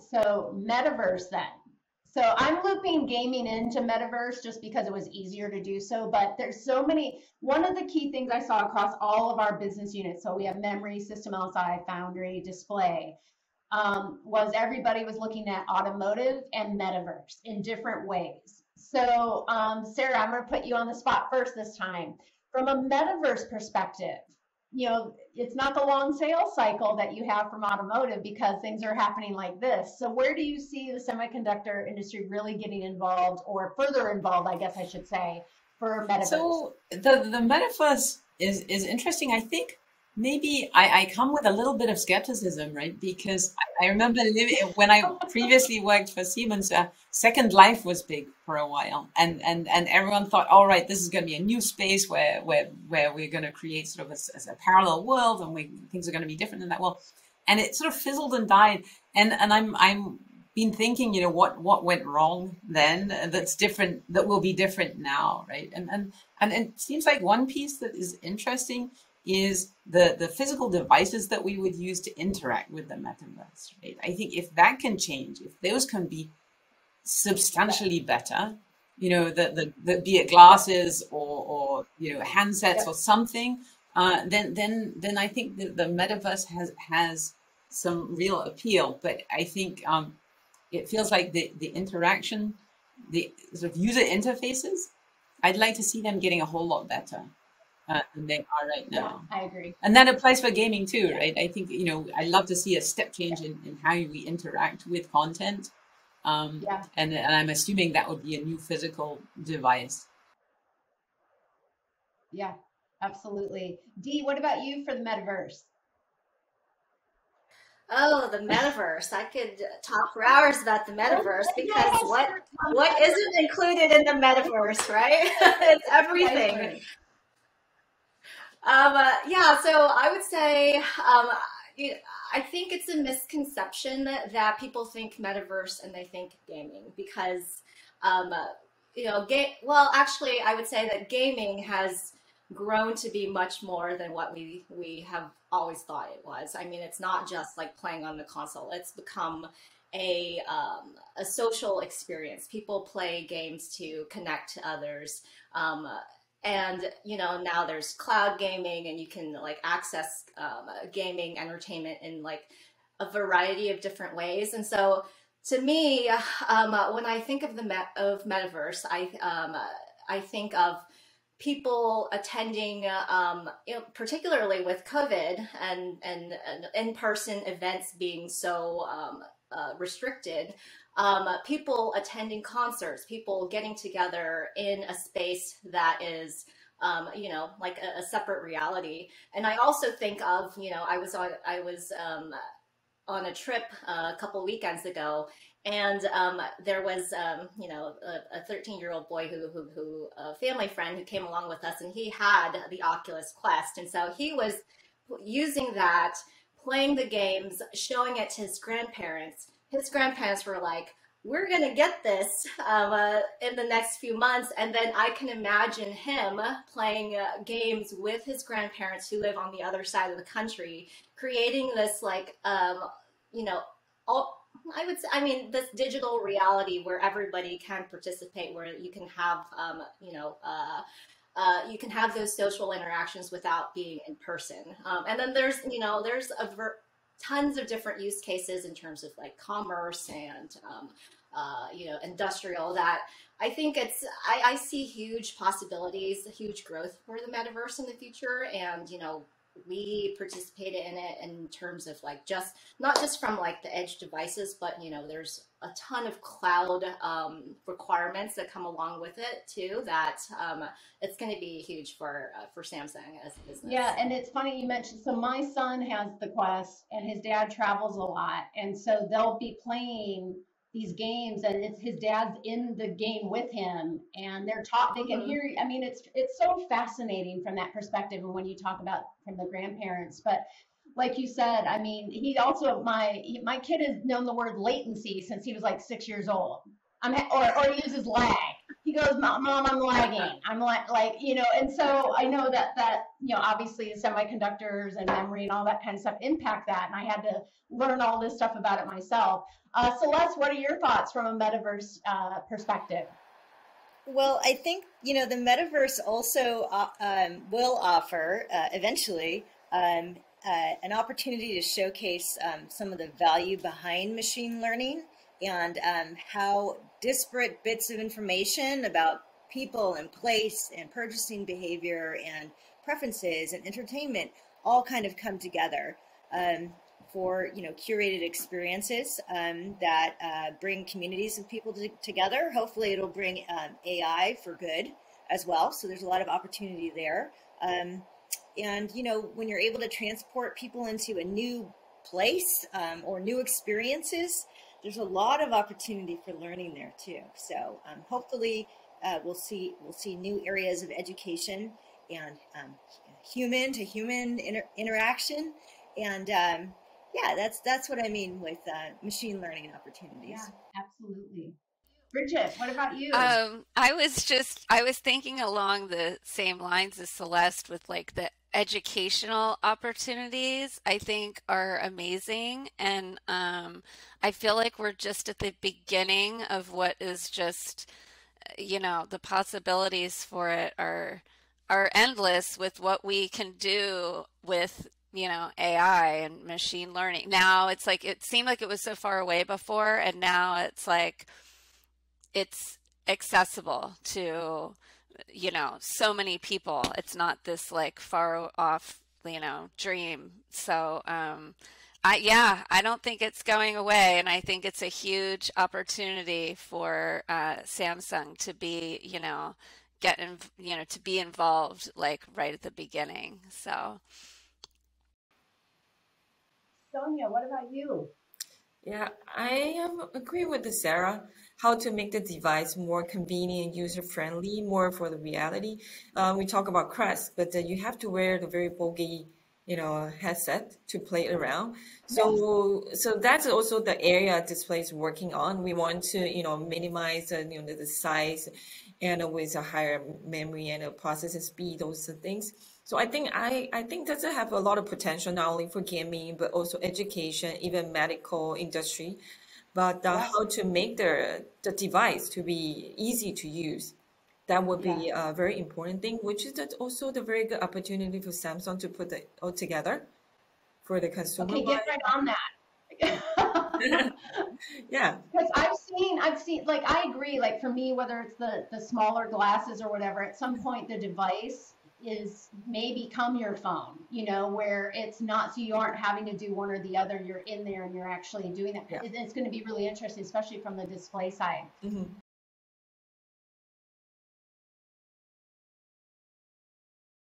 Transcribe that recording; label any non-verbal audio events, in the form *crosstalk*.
so metaverse then. So I'm looping gaming into metaverse just because it was easier to do so. But there's so many. One of the key things I saw across all of our business units, so we have memory, system LSI, foundry, display, um, was everybody was looking at automotive and metaverse in different ways. So um, Sarah, I'm going to put you on the spot first this time. From a metaverse perspective, you know, it's not the long sales cycle that you have from automotive because things are happening like this. So where do you see the semiconductor industry really getting involved or further involved, I guess I should say, for metaverse? So the, the metaverse is, is interesting. I think maybe I, I come with a little bit of skepticism, right? Because I, I remember living, when I previously worked for Siemens, uh, Second Life was big for a while, and and and everyone thought, all right, this is going to be a new space where where where we're going to create sort of a, a parallel world, and we, things are going to be different in that world, and it sort of fizzled and died. And and I'm I'm been thinking, you know, what what went wrong then that's different that will be different now, right? And and and it seems like one piece that is interesting is the, the physical devices that we would use to interact with the metaverse, right? I think if that can change, if those can be substantially better, you know, the, the, the be it glasses or, or you know, handsets yep. or something, uh, then then then I think the, the metaverse has has some real appeal. But I think um, it feels like the, the interaction, the sort of user interfaces, I'd like to see them getting a whole lot better uh, than they are right now. Yeah, I agree. And that applies for gaming too, yeah. right? I think, you know, I love to see a step change in, in how we interact with content. Um, yeah. and, and I'm assuming that would be a new physical device. Yeah, absolutely. Dee, what about you for the metaverse? Oh, the metaverse. I could talk for hours about the metaverse because what what isn't included in the metaverse, right? *laughs* it's everything. Um, uh, yeah, so I would say um, I think it's a misconception that people think metaverse and they think gaming because, um, you know, well, actually, I would say that gaming has grown to be much more than what we we have always thought it was. I mean, it's not just like playing on the console; it's become a um, a social experience. People play games to connect to others. Um, and you know now there's cloud gaming and you can like access um, gaming entertainment in like a variety of different ways. And so to me um, when i think of the met- of metaverse i um, i think of people attending um, you know, particularly with covid and and, and in-person events being so um, uh, restricted um, people attending concerts, people getting together in a space that is, um, you know, like a, a, separate reality. And I also think of, you know, I was on, I was um, on a trip uh, a couple weekends ago, and um, there was, um, you know, a 13 year old boy who, who, who, a family friend who came along with us, and he had the Oculus Quest, and so he was using that, playing the games, showing it to his grandparents his grandparents were like, we're going to get this um, uh, in the next few months. And then I can imagine him playing uh, games with his grandparents who live on the other side of the country, creating this, like, um, you know, all, I would say, I mean, this digital reality where everybody can participate, where you can have, um, you know, uh, uh, you can have those social interactions without being in person. Um, and then there's, you know, there's tons of different use cases in terms of like commerce and um, uh, you know industrial that I think it's I, I see huge possibilities, huge growth for the metaverse in the future, and you know we participated in it in terms of like just not just from like the edge devices but you know there's a ton of cloud um, requirements that come along with it too that um, it's going to be huge for uh, for samsung as a business. Yeah and it's funny you mentioned so my son has the quest and his dad travels a lot and so they'll be playing these games and it's his dad's in the game with him and they're taught they can mm-hmm. hear i mean it's it's so fascinating from that perspective and when you talk about from the grandparents but like you said i mean he also my my kid has known the word latency since he was like six years old i'm or, or he uses lag he goes, Mom, I'm lagging. I'm like, like, you know, and so I know that that, you know, obviously semiconductors and memory and all that kind of stuff impact that. And I had to learn all this stuff about it myself. Uh, Celeste, what are your thoughts from a metaverse uh, perspective? Well, I think, you know, the metaverse also uh, um, will offer uh, eventually um, uh, an opportunity to showcase um, some of the value behind machine learning and um, how disparate bits of information about people and place and purchasing behavior and preferences and entertainment all kind of come together um, for you know curated experiences um, that uh, bring communities of people to, together. Hopefully, it'll bring um, AI for good as well. So there's a lot of opportunity there. Um, and you know when you're able to transport people into a new place um, or new experiences there's a lot of opportunity for learning there too. So um, hopefully uh, we'll see we'll see new areas of education and um, human to human inter interaction, and um, yeah, that's that's what I mean with uh, machine learning opportunities. Yeah, absolutely. Bridget, what about you? Um, I was just I was thinking along the same lines as Celeste with like the educational opportunities I think are amazing. And um, I feel like we're just at the beginning of what is just, you know, the possibilities for it are are endless with what we can do with you know AI and machine learning. Now it's like it seemed like it was so far away before, and now it's like it's accessible to you know, so many people. It's not this like far off, you know, dream. So, um, I, yeah, I don't think it's going away, and I think it's a huge opportunity for uh, Samsung to be, you know, get in, you know, to be involved like right at the beginning. So, Sonia, what about you? Yeah, I um, agree with the Sarah how to make the device more convenient, user friendly, more for the reality. Um, we talk about Quest, but uh, you have to wear the very bulky, you know, headset to play around. So, yes. so that's also the area display is working on. We want to, you know, minimize, uh, you know, the size, and with a higher memory and a processing speed, those things. So I think I, I think does have a lot of potential not only for gaming but also education, even medical industry but uh, how to make the, the device to be easy to use. That would be yeah. a very important thing, which is also the very good opportunity for Samsung to put it all together for the consumer. Okay, get right on that. *laughs* *laughs* yeah because i've seen i've seen like i agree like for me whether it's the the smaller glasses or whatever at some point the device is may become your phone, you know, where it's not so you aren't having to do one or the other. You're in there and you're actually doing that. Yeah. It's going to be really interesting, especially from the display side. Mm-hmm.